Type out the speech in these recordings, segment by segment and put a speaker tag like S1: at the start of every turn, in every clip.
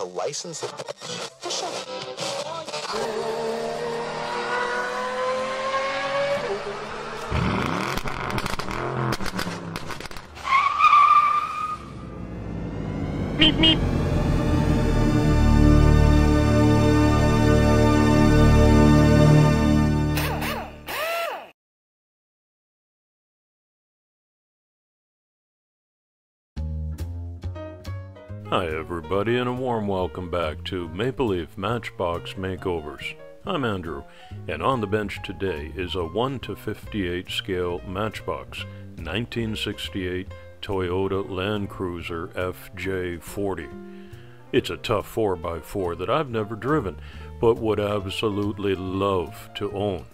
S1: to license it.
S2: Meep meep.
S3: Hi, everybody, and a warm welcome back to Maple Leaf Matchbox Makeovers. I'm Andrew, and on the bench today is a 1 to 58 scale Matchbox 1968 Toyota Land Cruiser FJ40. It's a tough 4x4 that I've never driven, but would absolutely love to own.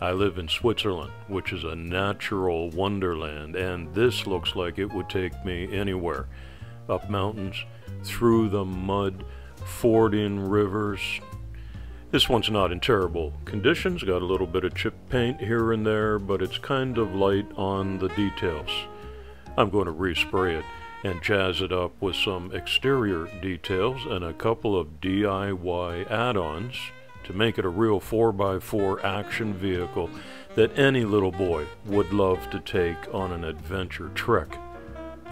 S3: I live in Switzerland, which is a natural wonderland, and this looks like it would take me anywhere up mountains, through the mud, ford in rivers. This one's not in terrible conditions, got a little bit of chip paint here and there, but it's kind of light on the details. I'm going to respray it and jazz it up with some exterior details and a couple of DIY add-ons to make it a real 4x4 action vehicle that any little boy would love to take on an adventure trek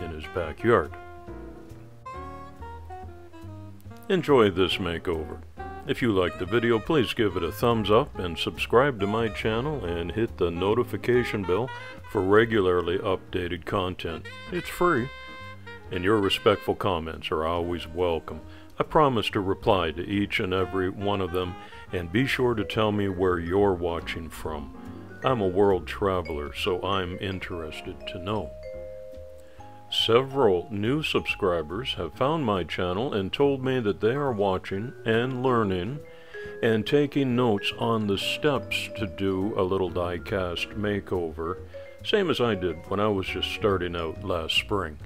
S3: in his backyard. Enjoy this makeover. If you like the video, please give it a thumbs up and subscribe to my channel and hit the notification bell for regularly updated content. It's free, and your respectful comments are always welcome. I promise to reply to each and every one of them, and be sure to tell me where you're watching from. I'm a world traveler, so I'm interested to know. Several new subscribers have found my channel and told me that they are watching and learning and taking notes on the steps to do a little die-cast makeover, same as I did when I was just starting out last spring.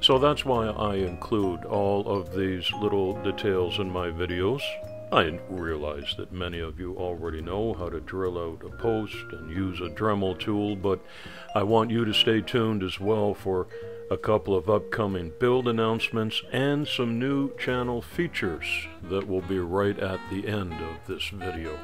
S3: So that's why I include all of these little details in my videos. I realize that many of you already know how to drill out a post and use a Dremel tool, but I want you to stay tuned as well for a couple of upcoming build announcements, and some new channel features that will be right at the end of this video.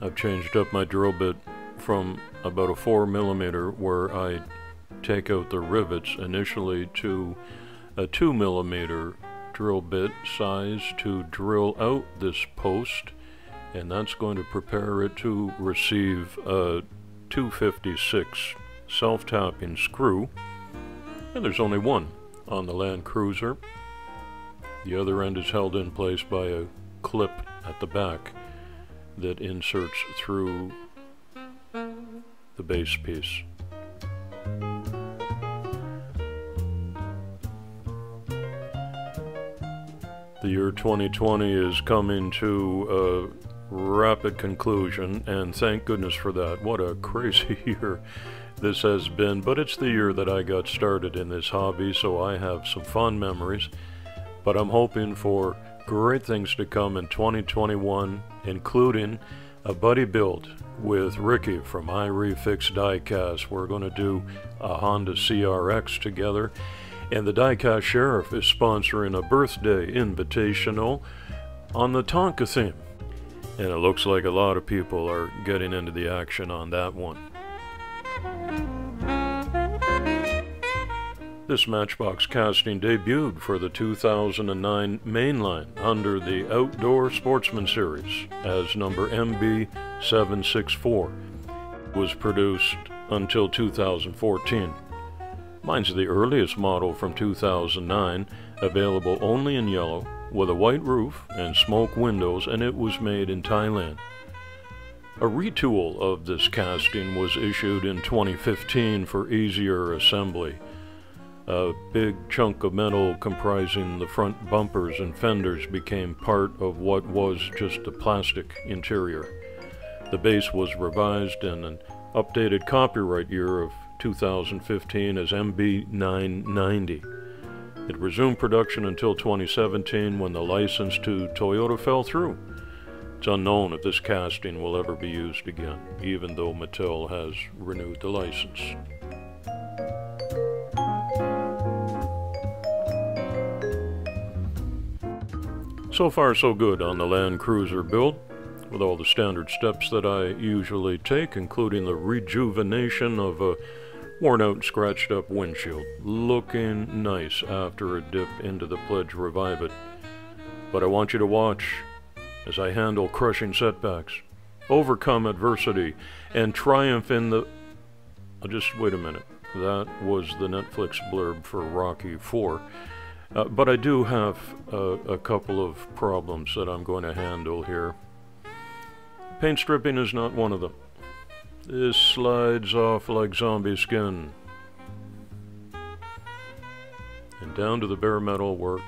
S3: I've changed up my drill bit from about a 4 millimeter where I take out the rivets initially to a 2 millimeter drill bit size to drill out this post and that's going to prepare it to receive a 256 self-tapping screw and there's only one on the Land Cruiser the other end is held in place by a clip at the back that inserts through the base piece. The year 2020 is coming to a rapid conclusion, and thank goodness for that. What a crazy year this has been, but it's the year that I got started in this hobby, so I have some fond memories. But I'm hoping for great things to come in 2021, including a buddy build with Ricky from iRefix Diecast. We're going to do a Honda CRX together. And the Diecast Sheriff is sponsoring a birthday invitational on the Tonka theme. And it looks like a lot of people are getting into the action on that one. This Matchbox casting debuted for the 2009 mainline under the Outdoor Sportsman Series as number MB764. It was produced until 2014. Mine's the earliest model from 2009, available only in yellow, with a white roof and smoke windows, and it was made in Thailand. A retool of this casting was issued in 2015 for easier assembly. A big chunk of metal comprising the front bumpers and fenders became part of what was just a plastic interior. The base was revised in an updated copyright year of 2015 as MB990. It resumed production until 2017 when the license to Toyota fell through. It's unknown if this casting will ever be used again, even though Mattel has renewed the license. So far so good on the Land Cruiser build, with all the standard steps that I usually take, including the rejuvenation of a worn out scratched up windshield. Looking nice after a dip into the Pledge Revive It. But I want you to watch as I handle crushing setbacks, overcome adversity, and triumph in the... Oh, just wait a minute. That was the Netflix blurb for Rocky 4. Uh, but I do have a couple of problems that I'm going to handle here. Paint stripping is not one of them. This slides off like zombie skin. And down to the bare metal work,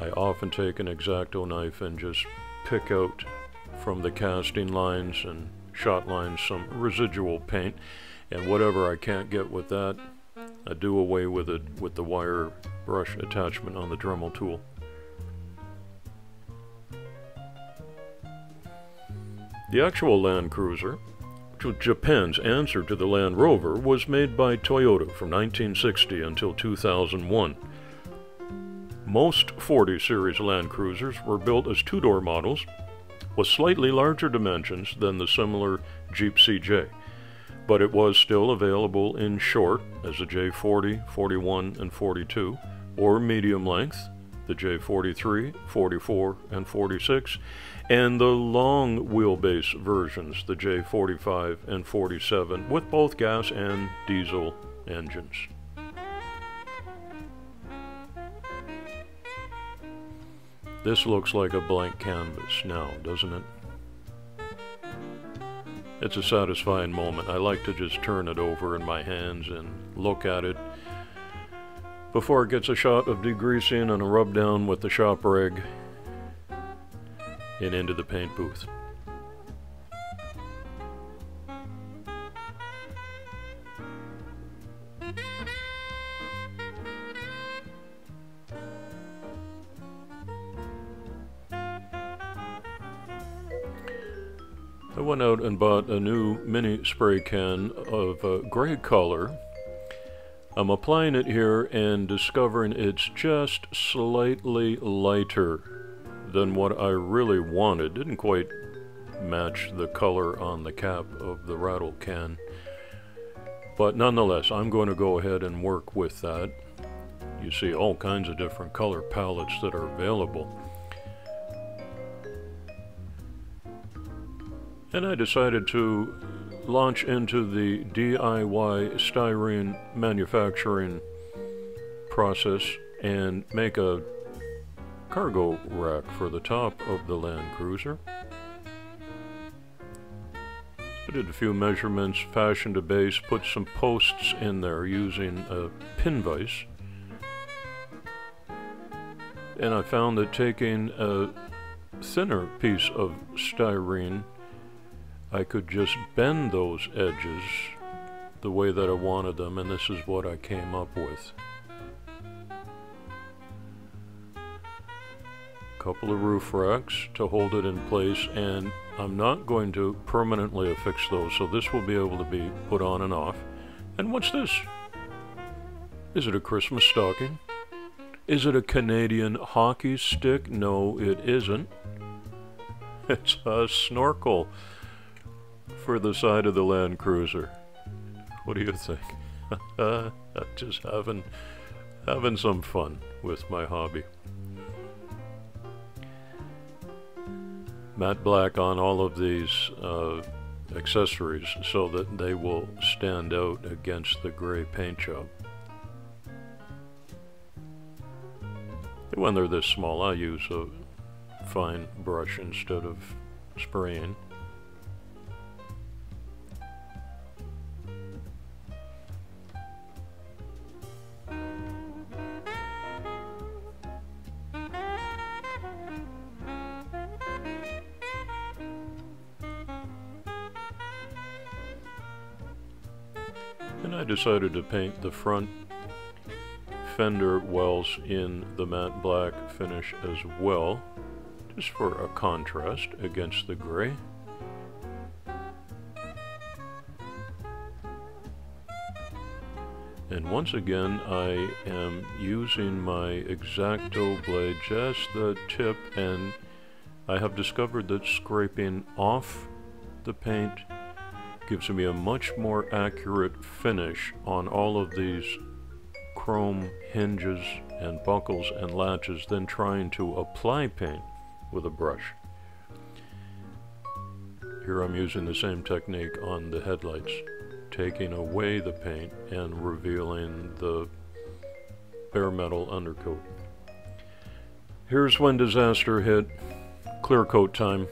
S3: I often take an X-Acto knife and just pick out from the casting lines and shot lines some residual paint and whatever I can't get with that I do away with it with the wire brush attachment on the Dremel tool. The actual Land Cruiser, was Japan's answer to the Land Rover, was made by Toyota from 1960 until 2001. Most 40 series Land Cruisers were built as two-door models with slightly larger dimensions than the similar Jeep CJ, but it was still available in short as the J40, 41, and 42, or medium length, the J43, 44, and 46, and the long wheelbase versions, the J45 and 47, with both gas and diesel engines. This looks like a blank canvas now, doesn't it? It's a satisfying moment. I like to just turn it over in my hands and look at it before it gets a shot of degreasing and a rub down with the shop rag and into the paint booth. I went out and bought a new mini spray can of uh, gray color. I'm applying it here and discovering it's just slightly lighter than what I really wanted. Didn't quite match the color on the cap of the rattle can. But nonetheless, I'm going to go ahead and work with that. You see all kinds of different color palettes that are available. And I decided to launch into the DIY styrene manufacturing process and make a cargo rack for the top of the Land Cruiser. I did a few measurements, fashioned a base, put some posts in there using a pin vise. And I found that taking a thinner piece of styrene I could just bend those edges the way that I wanted them and this is what I came up with. A couple of roof racks to hold it in place and I'm not going to permanently affix those so this will be able to be put on and off. And what's this? Is it a Christmas stocking? Is it a Canadian hockey stick? No, it isn't. It's a snorkel for the side of the Land Cruiser. What do you think? Just having having some fun with my hobby. Matte black on all of these uh, accessories so that they will stand out against the gray paint job. When they're this small, I use a fine brush instead of spraying. And I decided to paint the front fender wells in the matte black finish as well just for a contrast against the gray. And once again, I am using my X-Acto blade, just the tip, and I have discovered that scraping off the paint gives me a much more accurate finish on all of these chrome hinges and buckles and latches than trying to apply paint with a brush. Here I'm using the same technique on the headlights taking away the paint and revealing the bare metal undercoat. Here's when disaster hit. Clear coat time.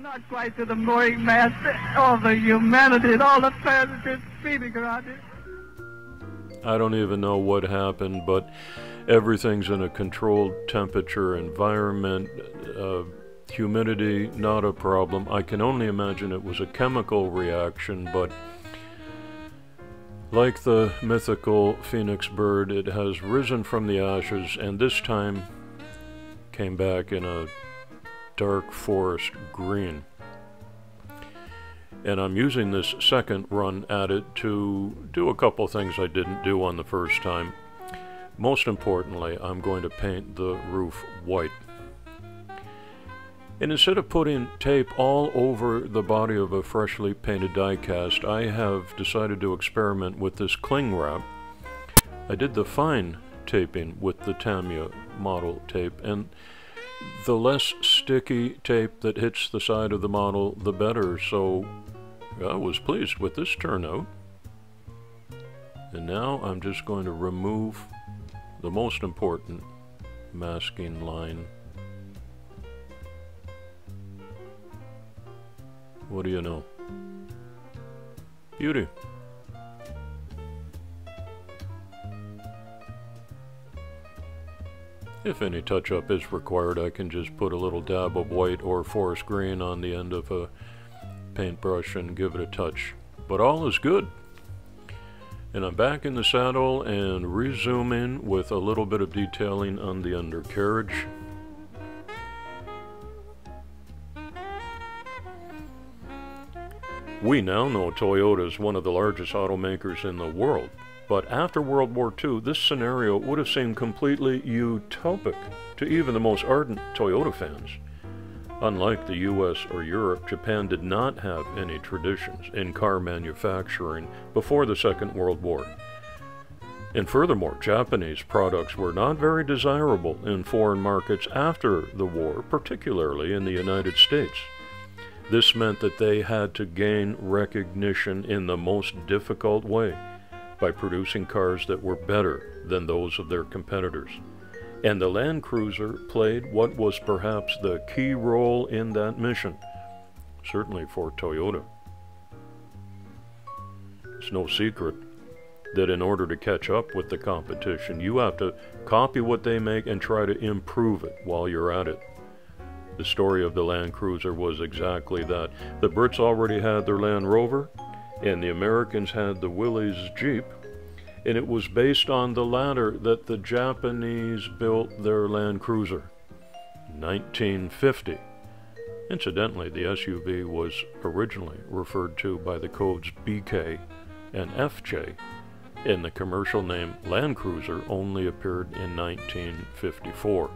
S1: Not quite to the mooring mast. All the humanity and all the fans around it.
S3: I don't even know what happened, but everything's in a controlled temperature environment. Uh, humidity, not a problem. I can only imagine it was a chemical reaction, but like the mythical phoenix bird, it has risen from the ashes and this time came back in a dark forest green. And I'm using this second run at it to do a couple things I didn't do on the first time. Most importantly, I'm going to paint the roof white. And instead of putting tape all over the body of a freshly painted diecast, I have decided to experiment with this cling wrap. I did the fine taping with the Tamiya model tape, and the less sticky tape that hits the side of the model, the better, so I was pleased with this turnout. And now I'm just going to remove the most important masking line What do you know? Beauty. If any touch-up is required, I can just put a little dab of white or forest green on the end of a paintbrush and give it a touch. But all is good. And I'm back in the saddle and resuming with a little bit of detailing on the undercarriage. We now know Toyota is one of the largest automakers in the world, but after World War II, this scenario would have seemed completely utopic to even the most ardent Toyota fans. Unlike the US or Europe, Japan did not have any traditions in car manufacturing before the Second World War. And furthermore, Japanese products were not very desirable in foreign markets after the war, particularly in the United States. This meant that they had to gain recognition in the most difficult way by producing cars that were better than those of their competitors. And the Land Cruiser played what was perhaps the key role in that mission, certainly for Toyota. It's no secret that in order to catch up with the competition, you have to copy what they make and try to improve it while you're at it. The story of the Land Cruiser was exactly that. The Brits already had their Land Rover, and the Americans had the Willys Jeep, and it was based on the latter that the Japanese built their Land Cruiser. 1950. Incidentally, the SUV was originally referred to by the codes BK and FJ, and the commercial name Land Cruiser only appeared in 1954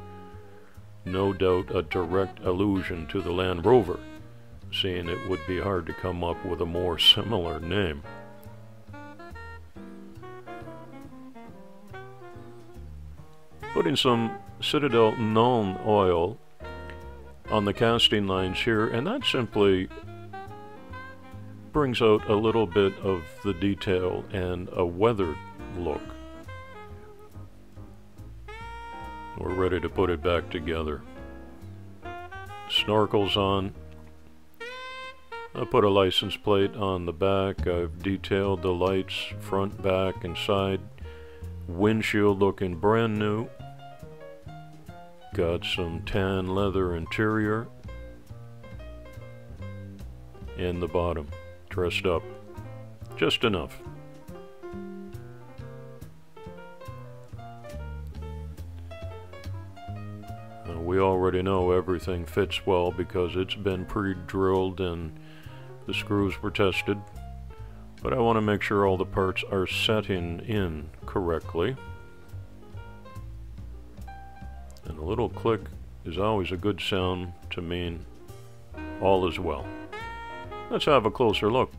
S3: no doubt a direct allusion to the Land Rover, seeing it would be hard to come up with a more similar name. Putting some Citadel Nuln oil on the casting lines here, and that simply brings out a little bit of the detail and a weathered look. We're ready to put it back together. Snorkels on. I put a license plate on the back. I've detailed the lights front, back, and side. Windshield looking brand new. Got some tan leather interior. And the bottom. Dressed up. Just enough. we already know everything fits well because it's been pre-drilled and the screws were tested. But I want to make sure all the parts are setting in correctly. And a little click is always a good sound to mean all is well. Let's have a closer look.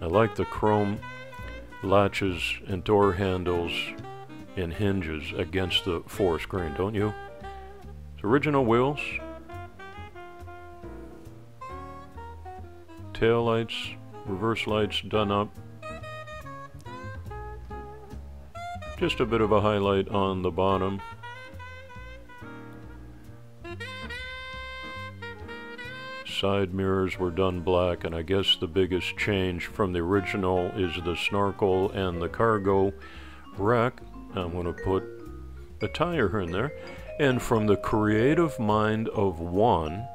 S3: I like the chrome latches and door handles and hinges against the forescreen, don't you? Original wheels. Tail lights, reverse lights done up. Just a bit of a highlight on the bottom. Side mirrors were done black, and I guess the biggest change from the original is the snorkel and the cargo rack. I'm going to put a tire in there. And from the creative mind of one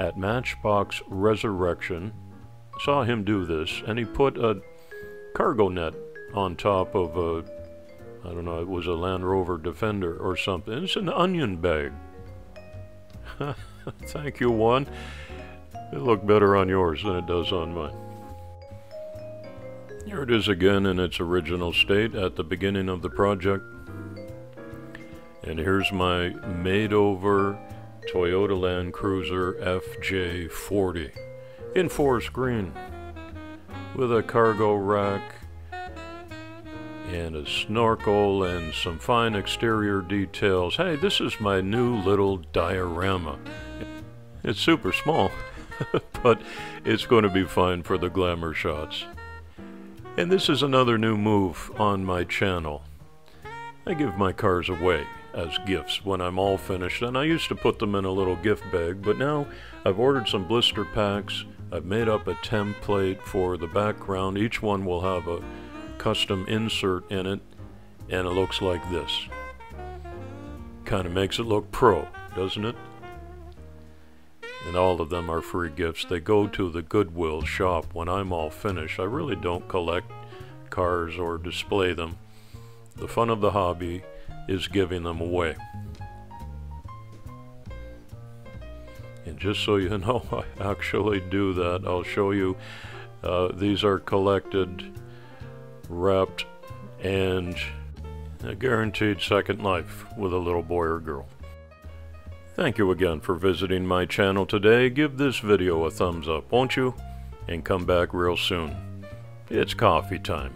S3: at Matchbox Resurrection, saw him do this, and he put a cargo net on top of a, I don't know, it was a Land Rover Defender or something. It's an onion bag. Thank you, one. It looked better on yours than it does on mine. Here it is again in its original state at the beginning of the project. And here's my made-over Toyota Land Cruiser FJ40 in forest green with a cargo rack and a snorkel and some fine exterior details. Hey, this is my new little diorama. It's super small. but it's going to be fine for the glamour shots. And this is another new move on my channel. I give my cars away as gifts when I'm all finished, and I used to put them in a little gift bag, but now I've ordered some blister packs. I've made up a template for the background. Each one will have a custom insert in it, and it looks like this. Kind of makes it look pro, doesn't it? and all of them are free gifts. They go to the Goodwill shop when I'm all finished. I really don't collect cars or display them. The fun of the hobby is giving them away. And just so you know, I actually do that. I'll show you. Uh, these are collected, wrapped, and a guaranteed second life with a little boy or girl. Thank you again for visiting my channel today. Give this video a thumbs up, won't you? And come back real soon. It's coffee time.